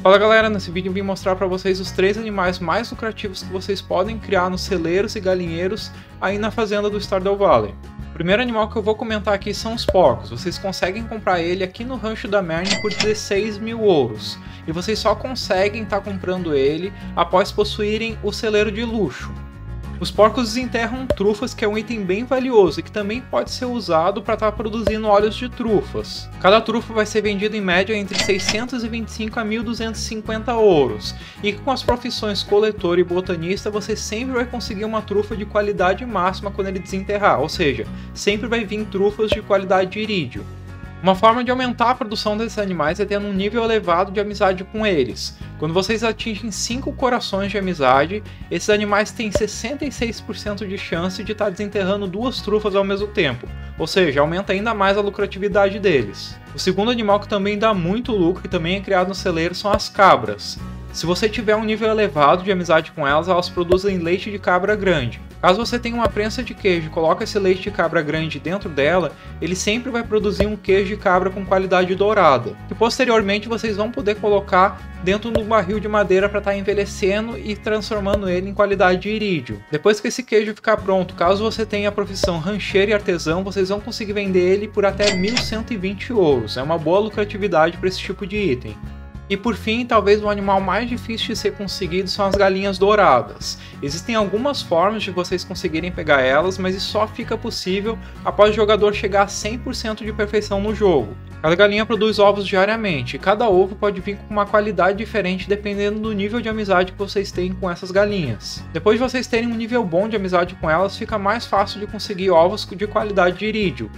Fala galera, nesse vídeo eu vim mostrar para vocês os três animais mais lucrativos que vocês podem criar nos celeiros e galinheiros aí na fazenda do Stardew Valley. O primeiro animal que eu vou comentar aqui são os porcos. Vocês conseguem comprar ele aqui no rancho da Merne por 16 mil ouros. E vocês só conseguem estar tá comprando ele após possuírem o celeiro de luxo. Os porcos desenterram trufas, que é um item bem valioso e que também pode ser usado para estar tá produzindo óleos de trufas. Cada trufa vai ser vendida em média entre 625 a 1250 ouros, e com as profissões coletor e botanista você sempre vai conseguir uma trufa de qualidade máxima quando ele desenterrar, ou seja, sempre vai vir trufas de qualidade de irídio. Uma forma de aumentar a produção desses animais é tendo um nível elevado de amizade com eles. Quando vocês atingem 5 corações de amizade, esses animais têm 66% de chance de estar desenterrando duas trufas ao mesmo tempo, ou seja, aumenta ainda mais a lucratividade deles. O segundo animal que também dá muito lucro e também é criado no celeiro são as cabras. Se você tiver um nível elevado de amizade com elas, elas produzem leite de cabra grande. Caso você tenha uma prensa de queijo e coloque esse leite de cabra grande dentro dela, ele sempre vai produzir um queijo de cabra com qualidade dourada, que posteriormente vocês vão poder colocar dentro do barril de madeira para estar tá envelhecendo e transformando ele em qualidade de irídio. Depois que esse queijo ficar pronto, caso você tenha a profissão rancheiro e artesão, vocês vão conseguir vender ele por até 1120 ouros. É uma boa lucratividade para esse tipo de item. E por fim, talvez o animal mais difícil de ser conseguido são as galinhas douradas. Existem algumas formas de vocês conseguirem pegar elas, mas isso só fica possível após o jogador chegar a 100% de perfeição no jogo. Cada galinha produz ovos diariamente, e cada ovo pode vir com uma qualidade diferente dependendo do nível de amizade que vocês têm com essas galinhas. Depois de vocês terem um nível bom de amizade com elas, fica mais fácil de conseguir ovos de qualidade de irídio.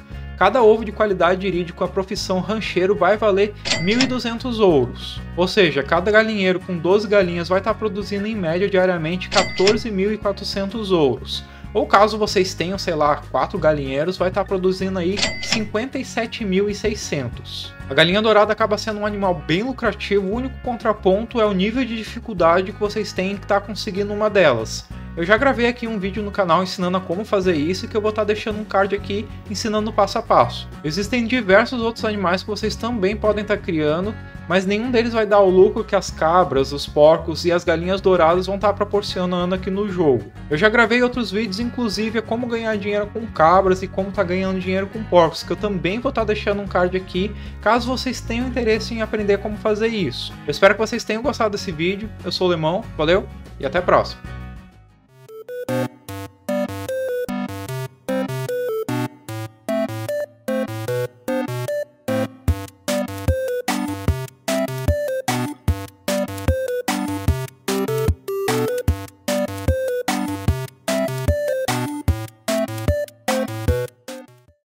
Cada ovo de qualidade irídio com a profissão rancheiro vai valer 1.200 ouros. Ou seja, cada galinheiro com 12 galinhas vai estar produzindo em média diariamente 14.400 ouros. Ou caso vocês tenham, sei lá, 4 galinheiros, vai estar produzindo aí 57.600. A galinha dourada acaba sendo um animal bem lucrativo, o único contraponto é o nível de dificuldade que vocês têm que estar conseguindo uma delas. Eu já gravei aqui um vídeo no canal ensinando a como fazer isso que eu vou estar deixando um card aqui ensinando passo a passo. Existem diversos outros animais que vocês também podem estar criando, mas nenhum deles vai dar o lucro que as cabras, os porcos e as galinhas douradas vão estar proporcionando aqui no jogo. Eu já gravei outros vídeos, inclusive como ganhar dinheiro com cabras e como tá ganhando dinheiro com porcos, que eu também vou estar deixando um card aqui, caso vocês tenham interesse em aprender como fazer isso. Eu espero que vocês tenham gostado desse vídeo, eu sou o Lemão, valeu e até a próxima!